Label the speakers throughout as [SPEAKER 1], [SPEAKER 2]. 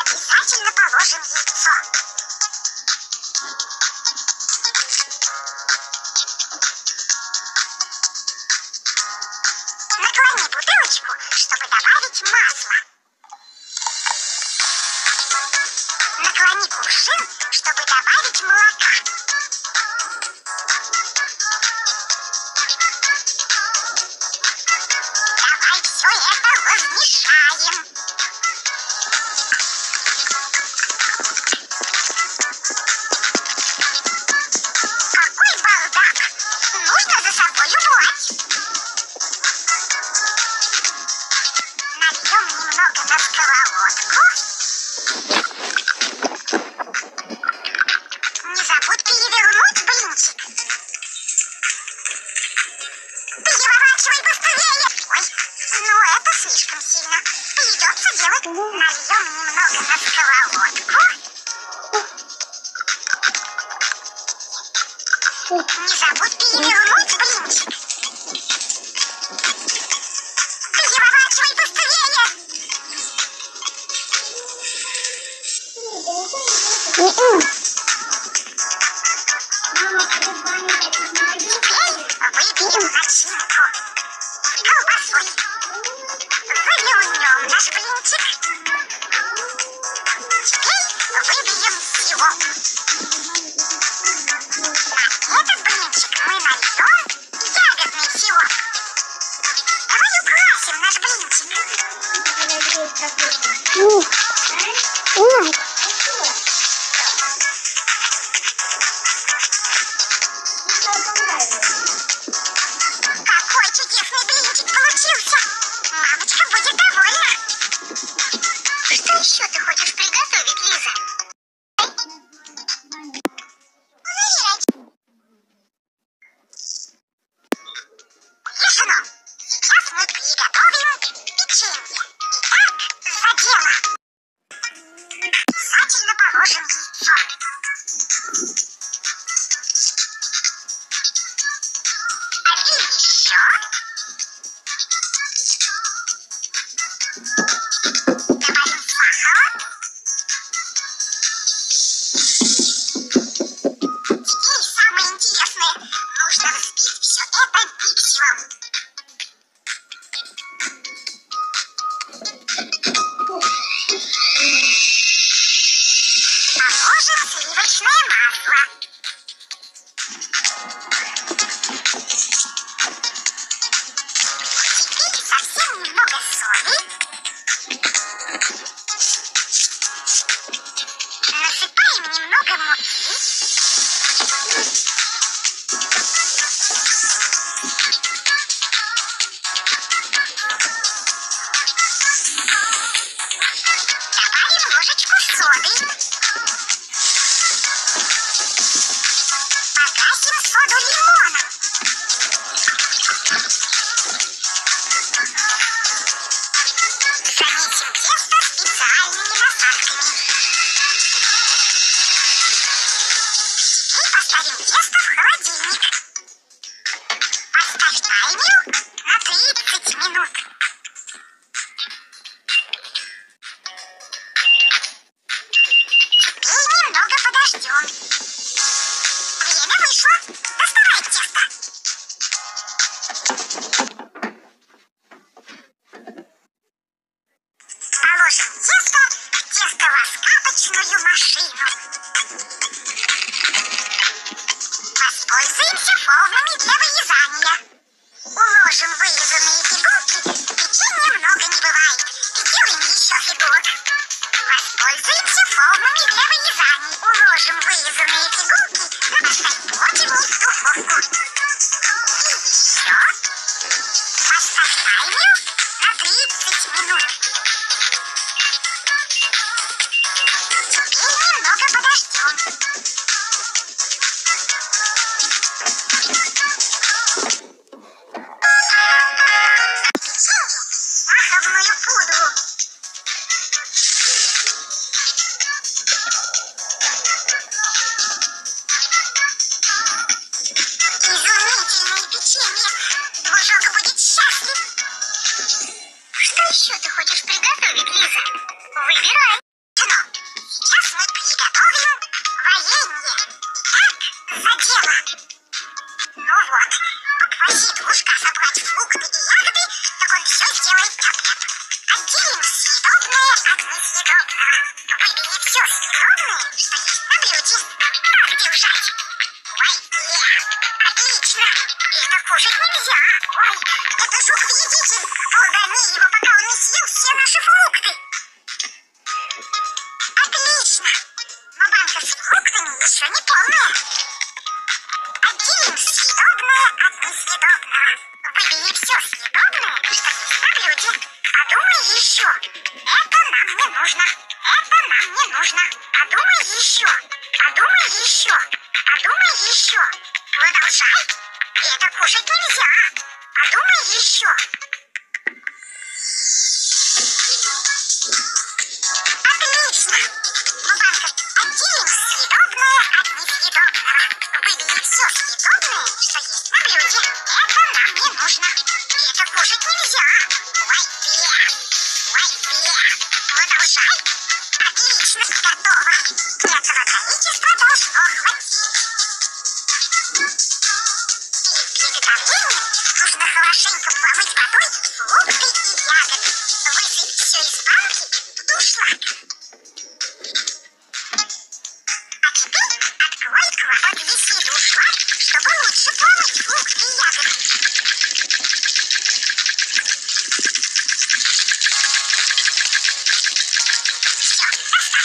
[SPEAKER 1] Обязательно положим яйцо. Наклони бутылочку, чтобы добавить масло. Наклони кувшин, It's miraculous. Не забудь перевернуть блинчик. Переворачивай быстрее. Теперь выпьем начинку. Колбасой. Завернем наш блинчик. Теперь выбьем сироп. Ooh. Ooh. this round. Może rozliwać. Еще не полная. Отделим съедобное от несъедобного. Выбери все съедобное, что есть на блюде. Подумай еще. Это нам не нужно. Это нам не нужно. Подумай еще. Подумай еще. Подумай еще. Продолжай. Это кушать нельзя. Подумай еще. Отлично. Ну, Выбери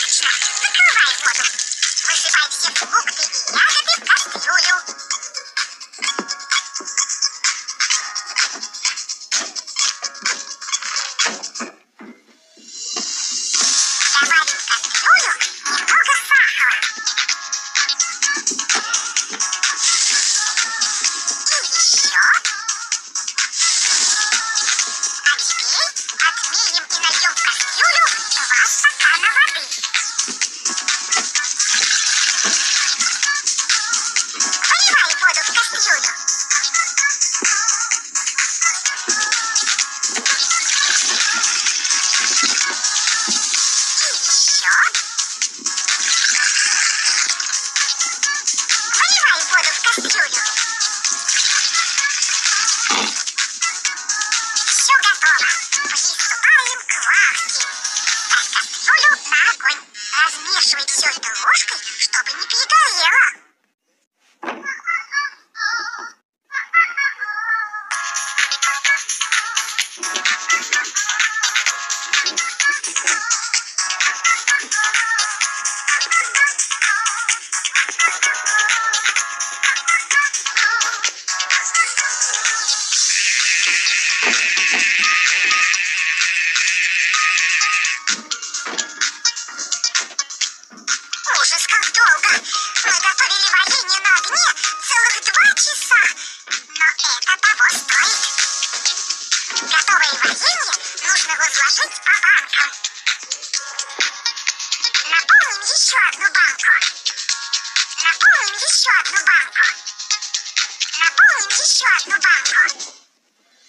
[SPEAKER 1] Все, достаточно. Закрывай воду. Высыпай все фрукты и ягоды в кастрюлю. Готово. Приступаем к. Ставь кастрюлю на огонь. Размешивай все это ложкой, чтобы не перегорело. Это того стоит. Готовое варенье нужно разложить по банкам. Наполним еще одну банку. Наполним еще одну банку. Наполним еще одну банку.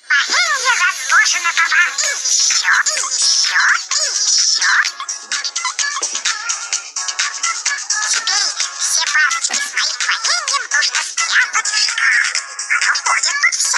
[SPEAKER 1] Варенье разложено по банке. И еще, и еще, и еще. Теперь все баночки с моим вареньем нужно спрятать в шкаф. important.